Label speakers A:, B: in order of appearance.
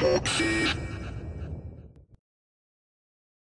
A: Toxic.